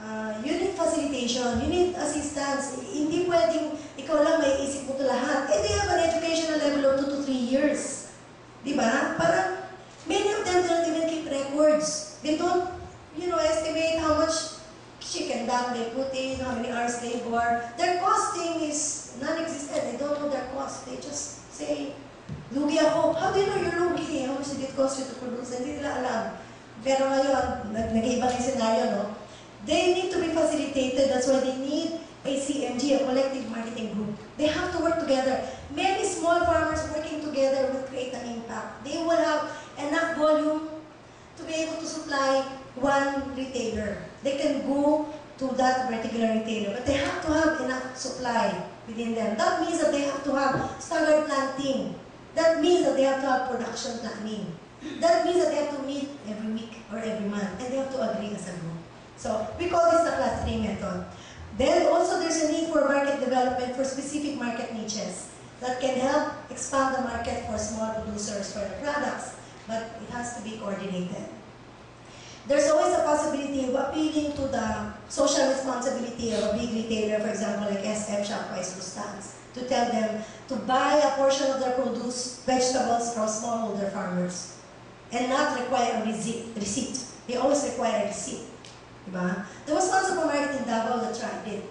uh, you need facilitation, you need assistance. Hindi pwedeng ikaw lang may isip mo ito lahat. And they have an educational level of 2 to 3 years. Di ba? Parang, many of them don't even keep records. They don't, you know, estimate how much chicken dung they put in, how many hours they bore. Their costing is non-existent. They don't know their cost. They just say, lugi ako. How do you know you're lugi? How much did it cost you to produce? Hindi nila alam. Pero ngayon, nag-iba yung scenario, no? They need to be facilitated. That's why they need a CMG, a collective marketing group. They have to work together. Many small farmers working together will create an impact. They will have enough volume to be able to supply one retailer. They can go to that particular retailer, but they have to have enough supply within them. That means that they have to have staggered planting. That means that they have to have production planning. That means that they have to meet every week or every month, and they have to agree as a group. So we call this the clustering method. Then also there's a need for market development for specific market niches that can help expand the market for small producers for the products, but it has to be coordinated. There's always a possibility of appealing to the social responsibility of a big retailer, for example, like SM Shopwise Rustan's, to tell them to buy a portion of their produce, vegetables from smallholder farmers and not require a receipt. They always require a receipt. Diba? There was one supermarket in Davao that tried it.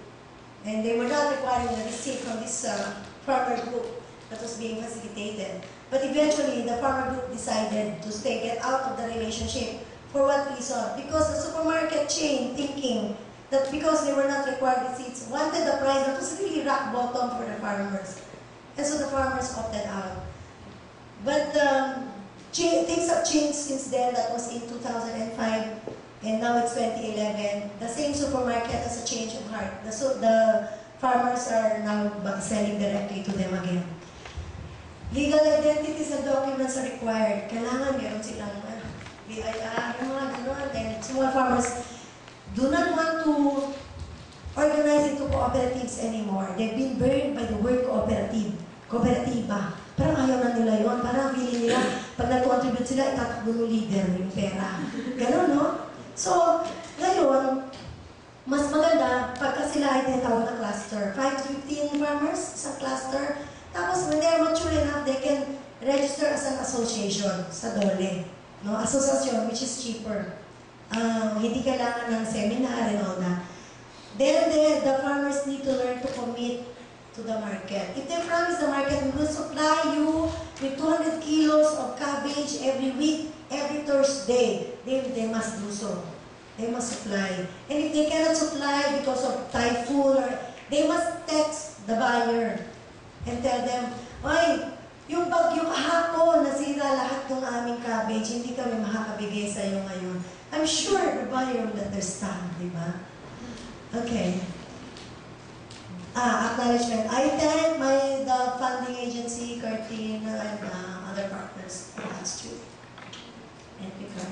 And they were not requiring a receipt from this uh, farmer group that was being facilitated. But eventually, the farmer group decided to stay, get out of the relationship. For what reason? Because the supermarket chain thinking that because they were not required receipts, wanted a price that was really rock bottom for the farmers. And so the farmers opted out. But um, things have changed since then. That was in 2005, and now it's 2011. The same supermarket has a change of heart. The, so the farmers are now selling directly to them again. Legal identities and documents are required. Kailangan meron silang BIR, yung mga ganun. And small farmers do not want to organize into cooperatives anymore. They've been burned by the word cooperative. Kooperatiba. Parang ayaw na nila yon. Parang feeling nila, pag nag-contribute sila, itatakbo ng leader yung pera. Ganon, no? So, ngayon, mas maganda pagka sila ay tinatawag na cluster. 5 to 15 farmers, isang cluster. Tapos, when they're mature enough, they can register as an association sa DOLE. No? Association, which is cheaper. Um, hindi kailangan ng seminar and all that. Then, the, the farmers need to learn to commit to the market. If they promise the market, we will supply you with 200 kilos of cabbage every week, every Thursday, they, they must do so. They must supply. And if they cannot supply because of typhoon, or, they must text the buyer and tell them, Ay, yung bagyo kahapon, nasira lahat ng aming cabbage, hindi kami makakabigay sa iyo ngayon. I'm sure buyer will understand, di ba? Okay uh, acknowledgement. I thank my the funding agency, Curtin, and uh, other partners last week. And because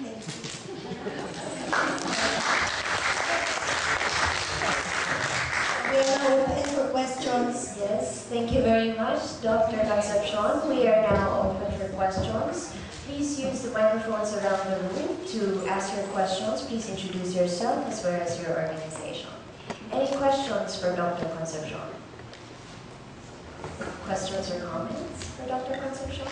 Thank you. (laughs) We questions. Yes, thank you very much, Dr. Concepcion. We are now open for questions. Please use the microphones around the room to ask your questions. Please introduce yourself as well as your organization. Any questions for Dr. Concepcion? Questions or comments for Dr. Concepcion?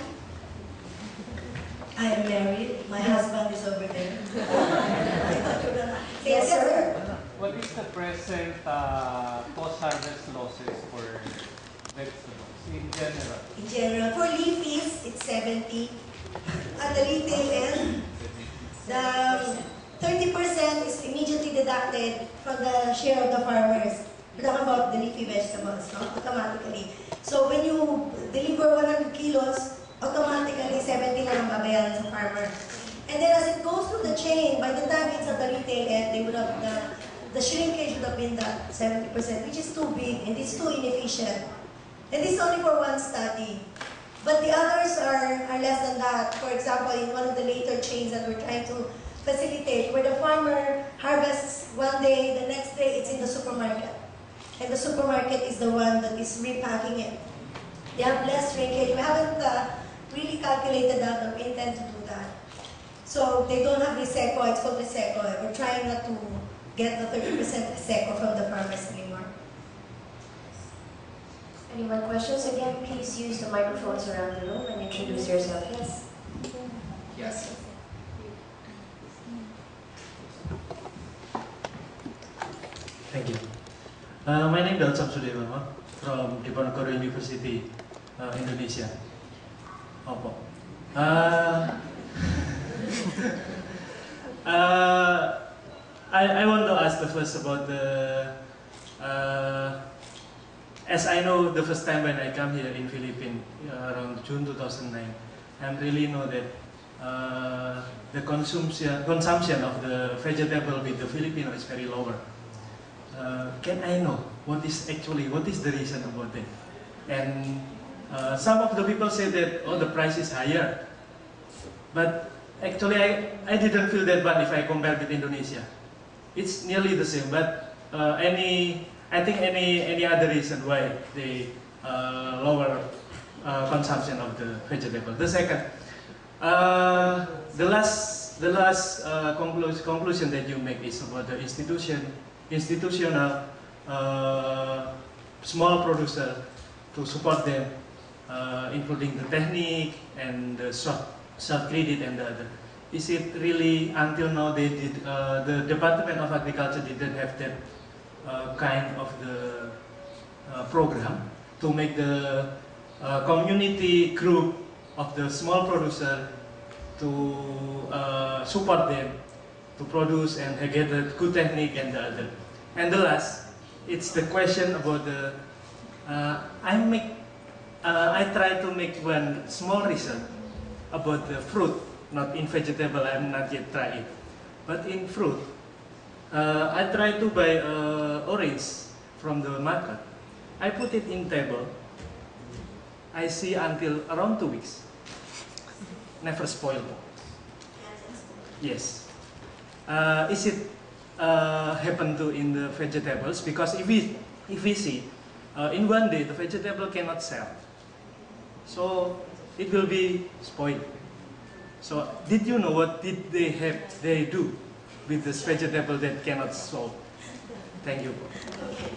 I am married. My husband is over there. (laughs) yes, sir. What is the present uh, post-harvest losses for vegetables in general? In general, for leafies, it's 70. At the retail end, the 30% is immediately deducted from the share of the farmers. We're talking about the leafy vegetables, no? automatically. So when you deliver 100 kilos, automatically 70 na lang babayaran sa farmer. And then as it goes through the chain, by the time it's at the retail end, they would have the, the shrinkage would have been that 70%, which is too big and it's too inefficient. And this is only for one study. But the others are, are less than that. For example, in one of the later chains that we're trying to facilitate where the farmer harvests one day, the next day it's in the supermarket. And the supermarket is the one that is repacking it. They have less shrinkage. We haven't, uh, really calculated that we intend to do that. So they don't have Reseco, it's called Reseco. We're trying not to get the 30% Reseco from the farmers anymore. Any more questions? Again, please use the microphones around the room and introduce yourself. Yes. Yes. Thank you. Uh, my name is Dalsam Sudewama from Diponegoro University, uh, Indonesia. Opo. Uh, (laughs) uh, I, I want to ask the first about the, uh, as I know the first time when I come here in Philippines uh, around June 2009, I really know that uh, the consumption, consumption of the vegetable with the Filipino is very lower. Uh, can I know what is actually, what is the reason about that? And uh, some of the people say that, oh, the price is higher. But actually, I, I didn't feel that bad if I compare with Indonesia. It's nearly the same, but uh, any, I think any, any other reason why they uh, lower uh, consumption of the vegetable. The second, uh, the last, the last uh, conclu- conclusion that you make is about the institution, institutional uh, small producer to support them, including the technique and the soft, soft credit and the other. Is it really until now they did uh, the Department of Agriculture didn't have that uh, kind of the uh, program to make the uh, community group of the small producer to uh, support them to produce and get a good technique and the other. And the last, it's the question about the, uh, I make, I try to make one small research about the fruit, not in vegetable, I'm not yet try it. But in fruit, uh, I try to buy uh, orange from the market. I put it in table. I see until around two weeks. Never spoil. Yes. Uh, is it uh, happen to in the vegetables? Because if we if we see uh, in one day the vegetable cannot sell, so it will be spoiled. So did you know what did they have they do with this vegetable that cannot sold? Thank you. Okay.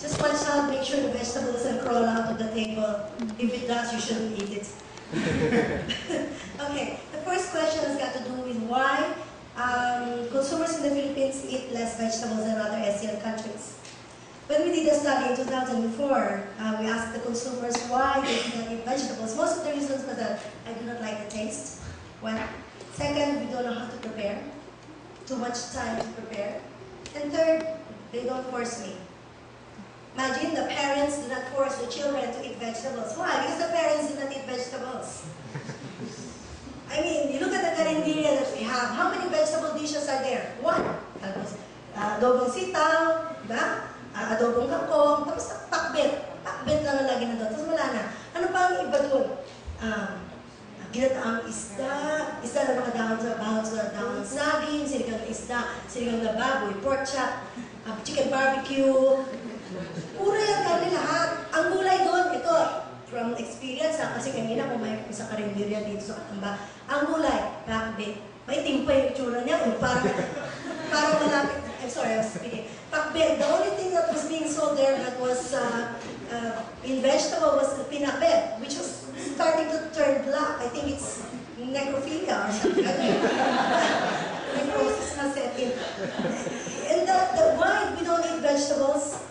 Just watch out, make sure the vegetable doesn't crawl out of the table. If it does, you shouldn't eat it. (laughs) okay, the first question has got to do with why um, consumers in the Philippines eat less vegetables than other ASEAN countries. When we did a study in 2004, uh, we asked the consumers why they do not eat vegetables. Most of the reasons were that I do not like the taste. One. Second, we don't know how to prepare. Too much time to prepare. And third, they don't force me. Imagine the parents do not force the children to eat vegetables. Why? Because the parents do not eat vegetables. I mean, you look at the carinderia that we have. How many vegetable dishes are there? One. Tapos, uh, adobong sitaw, diba? Uh, adobong kangkong, tapos pakbet. Pakbet lang ang lagi na doon. Tapos wala na. Ano pa ang iba doon? Um, ginataang isda, isda na mga dahon sa bahon sa dahon ng saging, sinigang na isda, sinigang na baboy, pork chop, uh, chicken barbecue, Puro yan kami lahat. Ang gulay doon, ito, from experience ha, kasi kanina kumain ko sa karinderya dito sa Katamba, ang gulay, pakbe, may timpa yung itsura niya, eh, parang, parang malapit, I'm sorry, I was speaking. Pakbe, the only thing that was being sold there that was uh, uh, in vegetable was the pinakbe, which was starting to turn black. I think it's necrophilia or something. (laughs) Necrosis na. And the, the why we don't eat vegetables,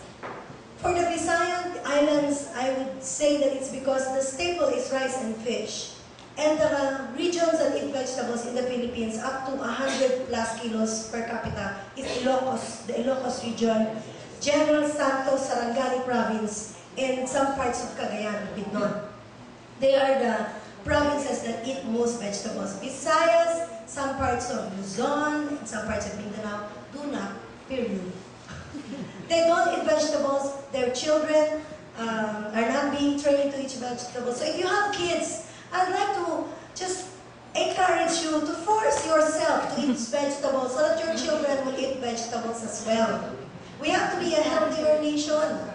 for the Visayan Islands, I would say that it's because the staple is rice and fish. And the regions that eat vegetables in the Philippines, up to 100 plus kilos per capita, is Ilocos, the Ilocos region, General Santos, Sarangani province, and some parts of Cagayan, Bukidnon. They are the provinces that eat most vegetables. Visayas, some parts of Luzon, and some parts of Mindanao do not, period. (laughs) They don't eat vegetables. Their children um, are not being trained to eat vegetables. So if you have kids, I'd like to just encourage you to force yourself to eat (laughs) vegetables so that your children will eat vegetables as well. We have to be a healthier nation.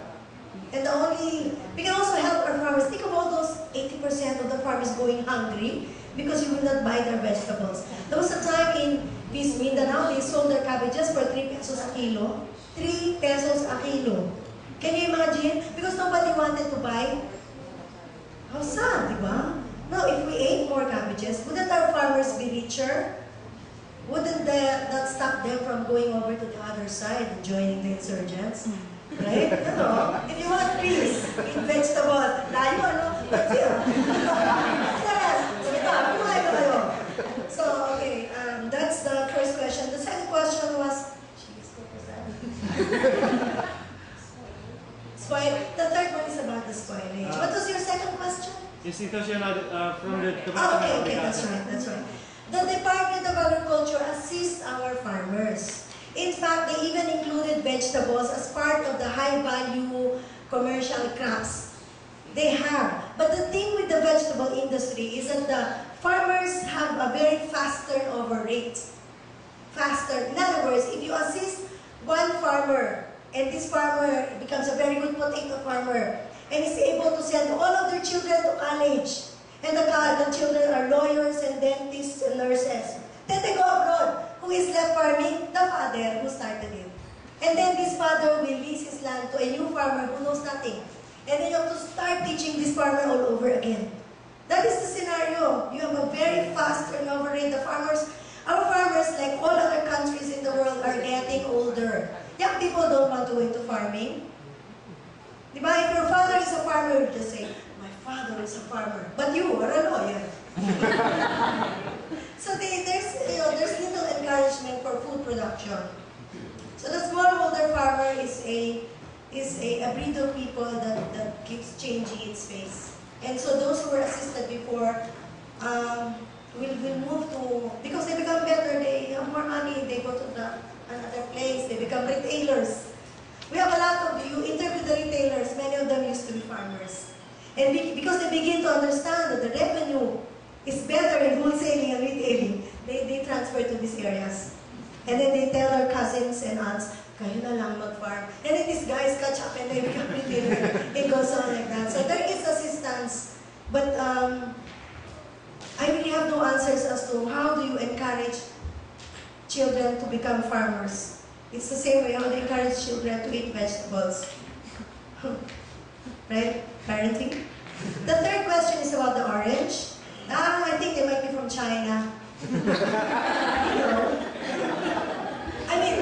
And the only, we can also help our farmers. Think of all those 80% of the farmers going hungry because you will not buy their vegetables. There was a time in East Mindanao, they sold their cabbages for 3 pesos a kilo. 3 pesos a kilo. Can you imagine? Because nobody wanted to buy. How sad, di? Now, if we ate more cabbages, wouldn't our farmers be richer? Wouldn't the, that stop them from going over to the other side and joining the insurgents? Mm. Right? Ano? If you want peace, eat vegetable. Layo, ano? But yun. Yes. Kumain na kayo. So, okay. Um, that's the first question. The second question was, Jeez, what was that? Spoil. The third one is about the spoilage. What was your second question? Yung sitwasyon na, uh, from the okay, Department of okay, that's right, that's right. The Department of Agriculture assists our farmers. In fact, they even included vegetables as part of the high-value commercial crops. They have. But the thing with the vegetable industry is that the farmers have a very fast turnover rate. Faster. In other words, if you assist one farmer, and this farmer becomes a very good potato farmer, and is able to send all of their children to college, and the, the children are lawyers and dentists and nurses, then they go abroad. Who is left farming? The father who started it. And then this father will lease his land to a new farmer who knows nothing. And then you have to start teaching this farmer all over again. That is the scenario. You have a very fast turnover rate. The farmers, our farmers, like all other countries in the world, are getting older. Young people don't want to go into farming. Diba? If your father is a farmer, you just say, my father is a farmer. But you are a lawyer. So they, there's, you know, there's little encouragement for food production. So the smallholder farmer is a is a, a breed of people that, that keeps changing its face. And so those who were assisted before um, will, will move to, because they become better, they have more money, they go to the, another place, they become retailers. We have a lot of, you interview the retailers, many of them used to be farmers. And be, because they begin to understand that the revenue is better in wholesaling and retailing, they, they transfer to these areas. And then they tell their cousins and aunts, kayo na lang mag-farm. And then these guys catch up and they become retailer. It goes on like that. So there is assistance. But um, I really have no answers as to how do you encourage children to become farmers. It's the same way how they encourage children to eat vegetables. (laughs) right? Parenting. The third question is about the orange. Ah, I think they might be from China. you (laughs) know. I mean,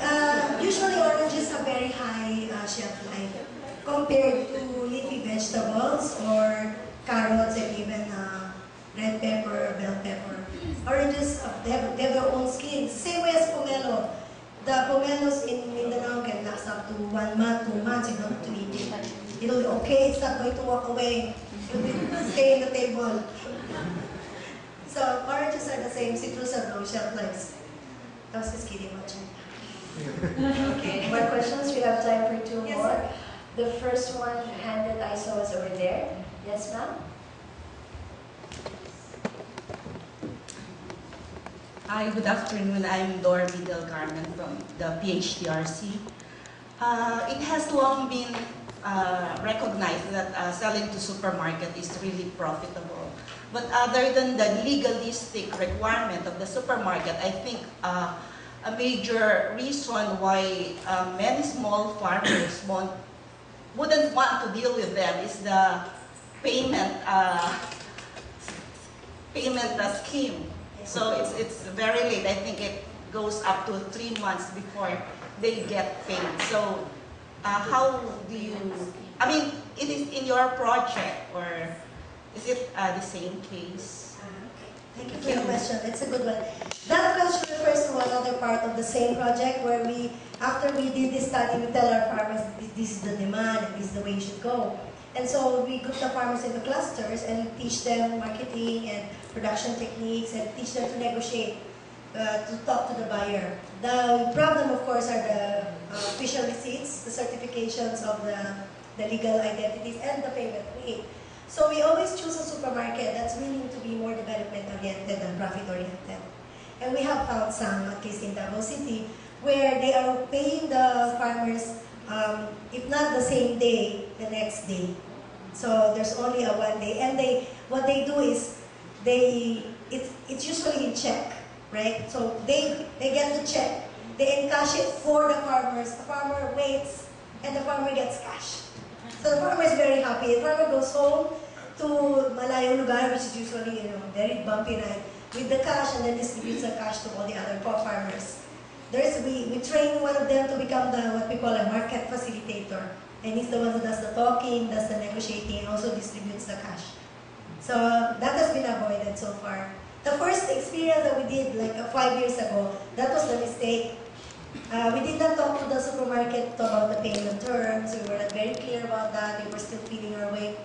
uh, usually oranges have very high uh, shelf life compared to leafy vegetables or carrots and even uh, red pepper, bell pepper. Oranges, uh, have, have their own skin. Same way as pomelo. The pomelos in Mindanao can last up to one month, two months, you don't to eat it. It'll be okay, it's not going to walk away. It'll be, stay in the table. So oranges are the same, citrus have no shelf lives. I was just kidding about China. Okay, more questions? We have time for two Yes, more. sir. The first one hand that I saw was over there. Yes, ma'am? Hi, good afternoon. I'm Dorothy Del Carmen from the PHTRC. Uh, it has long been uh, recognized that uh, selling to supermarket is really profitable. But other than the legalistic requirement of the supermarket, I think uh, a major reason why uh, many small farmers won't, wouldn't want to deal with them is the payment uh, payment scheme. So it's, it's very late. I think it goes up to three months before they get paid. So uh, how do you, I mean, it is in your project or is it uh, the same case? Thank you for your question. It's a good one. That question refers to another part of the same project where we, after we did this study, we tell our farmers this, is the demand and this is the way you should go. And so we group the farmers into clusters and teach them marketing and production techniques and teach them to negotiate, uh, to talk to the buyer. The problem, of course, are the uh, official receipts, the certifications of the, the legal identities, and the payment rate. So we always choose a supermarket that's willing to be more development-oriented than profit-oriented. And we have found some, at least in Davao City, where they are paying the farmers um, if not the same day, the next day. So there's only a one day, and they what they do is they it's it's usually in check, right? So they they get the check, they encash it for the farmers. The farmer waits, and the farmer gets cash. So the farmer is very happy. The farmer goes home to malayong lugar, which is usually you know very bumpy ride, with the cash, and then distributes the cash to all the other poor farmers. There's we we train one of them to become the what we call a market facilitator, and he's the one who does the talking, does the negotiating, and also distributes the cash. So that has been avoided so far. The first experience that we did like uh, five years ago, that was the mistake. Uh, we did not talk to the supermarket about the payment terms. We were not very clear about that. We were still feeling our way.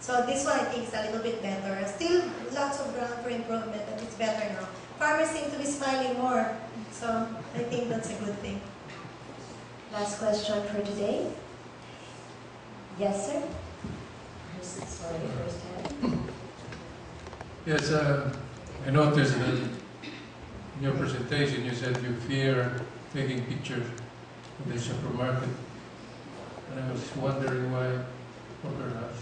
So this one I think is a little bit better. Still lots of ground for improvement, but it's better now. Farmers seem to be smiling more, so I think that's a good thing. Last question for today. Yes, sir? First- Sorry, first hand. Yes, uh, I noticed that in your presentation you said you fear taking pictures in the supermarket. And I was wondering why, or perhaps,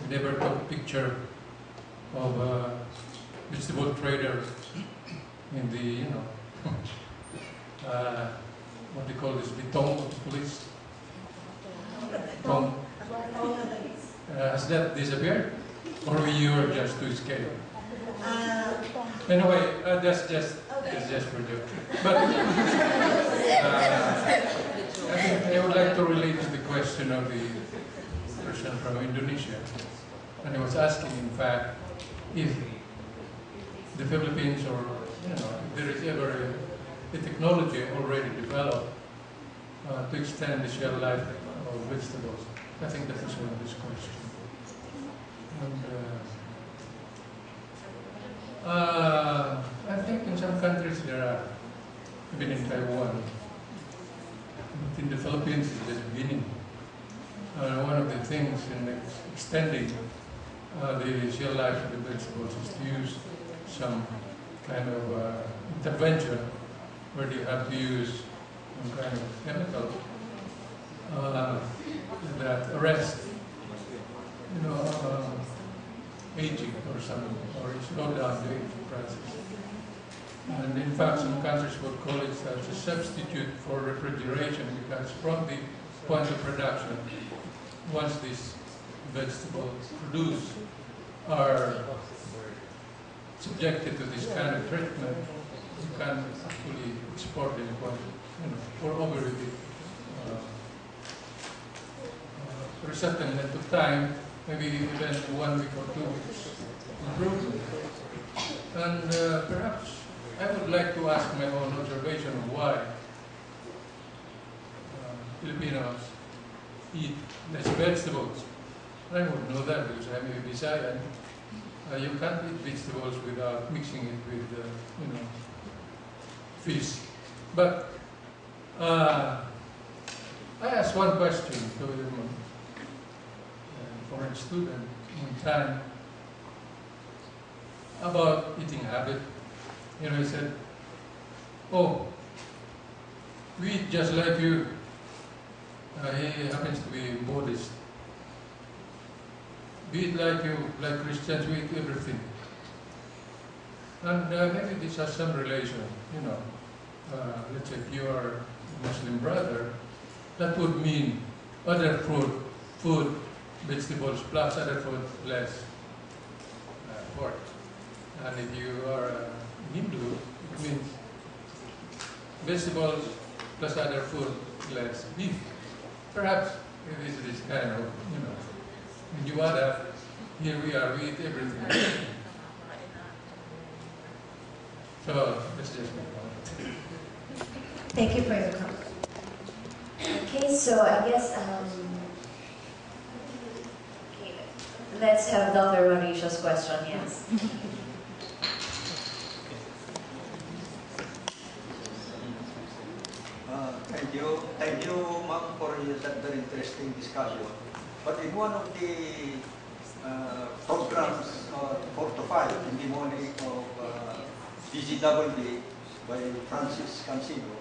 you never took a picture of a vegetable trader in the, you know, (laughs) uh, what they call this, Bitong police. Bitong. Uh, has that disappeared? Or you were just too scared? Uh, Anyway, uh, that's just that's just for you. But (laughs) uh, I think I would like to relate to the question of the person from Indonesia, and he was asking, in fact, if the Philippines or you know if there is ever a, a technology already developed uh, to extend the shelf life of vegetables. I think that is one of his questions. And, uh, uh, I think in some countries there are, even in Taiwan, in the Philippines it's just beginning. Uh, one of the things in extending uh, the shelf life of the vegetables is to use some kind of uh, intervention where you have to use some kind of chemical uh, that arrest, you know, aging or some, or slow down the process. And in fact, some countries would call it as a substitute for refrigeration because from the point of production, once these vegetables produced are subjected to this kind of treatment, you can actually export them you know, for over the, uh, uh, for a certain length of time, maybe even one week or two weeks improvement. And uh, perhaps I would like to ask my own observation why uh, Filipinos eat less vegetables. I would know that because I'm a Visayan. Uh, you can't eat vegetables without mixing it with, uh, you know, fish. But uh, I asked one question to a student in time about eating habit. You know, he said, "Oh, we eat just like you." Uh, he happens to be Buddhist. We eat like you, like Christians. We eat everything. And uh, maybe this has some relation. You know, uh, let's say if you are Muslim brother, that would mean other food, food, vegetables plus other food less uh, pork. And if you are a Hindu, it means vegetables plus other food less beef. Perhaps it is this kind of, you know, add up, here we are, we eat everything. so, that's just my point. thank you for your comment. Okay, so I guess, um, okay, let's have Dr. Mauricio's question, yes. Uh, Thank you. Thank you, ma'am, for that very interesting discussion. But in one of the uh, programs, uh, 4 to 5, in the morning of uh, DGWD by Francis Cancino,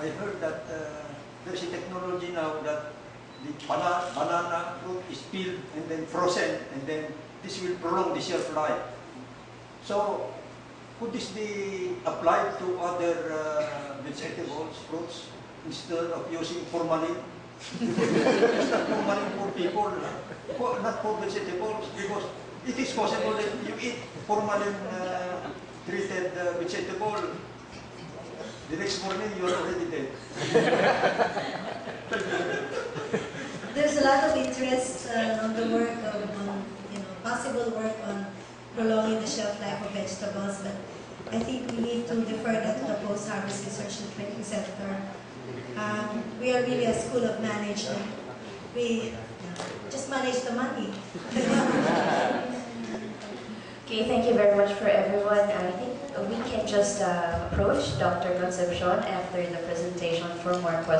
I heard that uh, there's a technology now that the banana, banana fruit is peeled and then frozen, and then this will prolong the shelf life. So, could this be applied to other uh, vegetables, fruits, instead of using formalin? it's (laughs) not formalin for people, for, not for vegetables, because it is possible that you eat formalin uh, treated uh, vegetable, the next morning you are already dead. (laughs) There's a lot of interest uh, on the work of, on, you know, possible work on prolonging the shelf life of vegetables, but I think we need to defer that to the post-harvest research and training center. Um, we are really a school of management. We just manage the money. (laughs) Okay, thank you very much for everyone. I think we can just uh, approach Dr. Concepcion after the presentation for more questions.